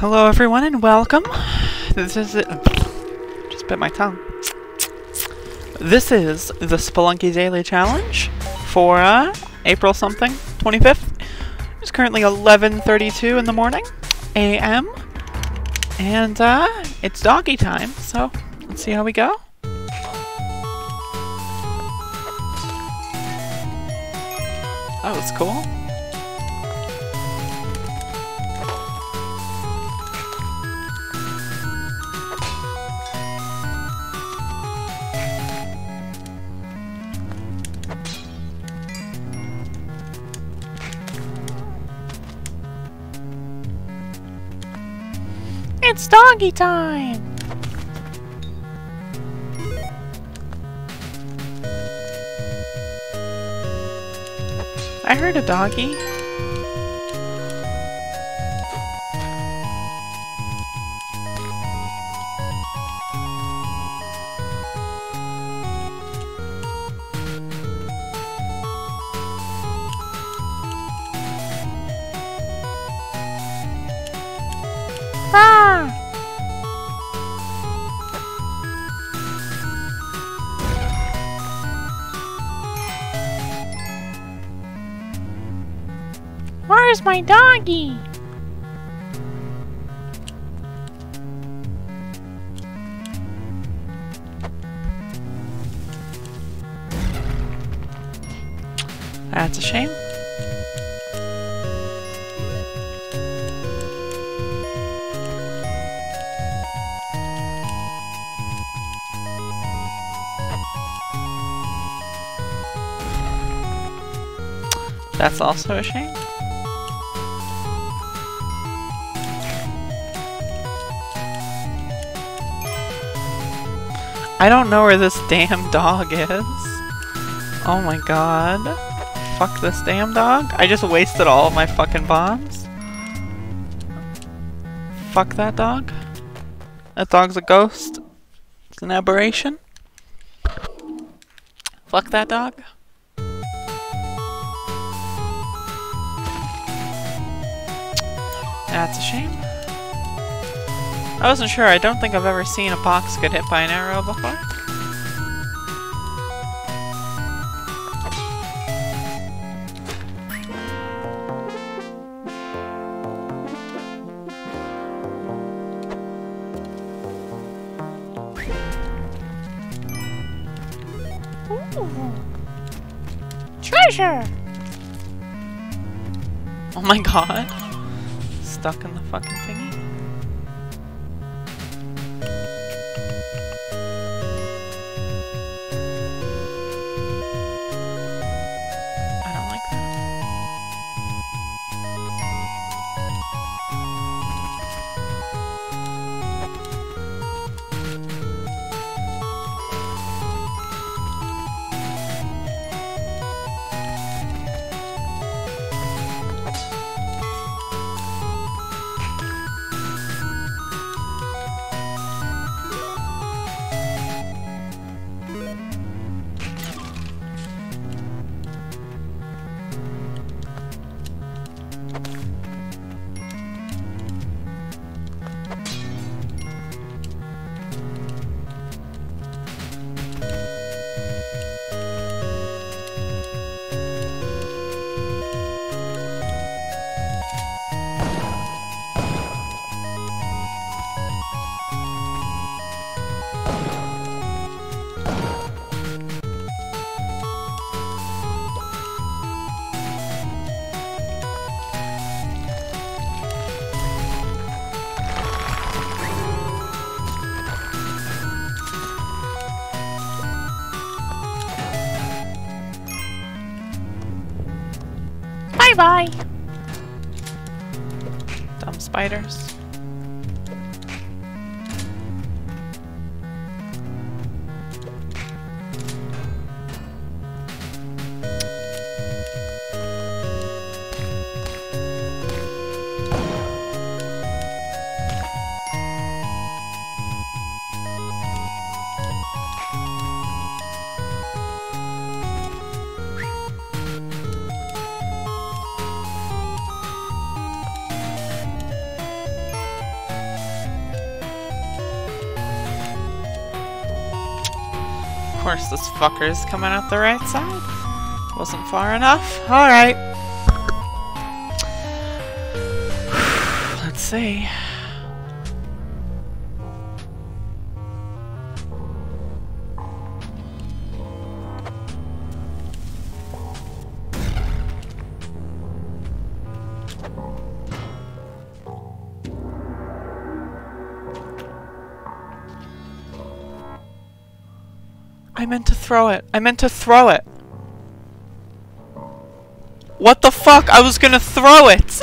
Hello, everyone, and welcome. This is it. Just bit my tongue. This is the Spelunky Daily Challenge for uh, April something, 25th. It's currently 11:32 in the morning, a.m. And uh, it's doggy time. So let's see how we go. That was cool. It's doggy time! I heard a doggy. Ah! Where's my doggy? That's a shame. That's also a shame. I don't know where this damn dog is. Oh my god. Fuck this damn dog. I just wasted all of my fucking bombs. Fuck that dog. That dog's a ghost. It's an aberration. Fuck that dog. That's a shame. I wasn't sure. I don't think I've ever seen a box get hit by an arrow before. Treasure! Oh my god. Stuck in the fucking thingy. Bye bye! Dumb spiders. Course this fucker is coming out the right side. Wasn't far enough. Alright. Let's see. I meant to throw it. I meant to throw it. What the fuck? I was gonna throw it!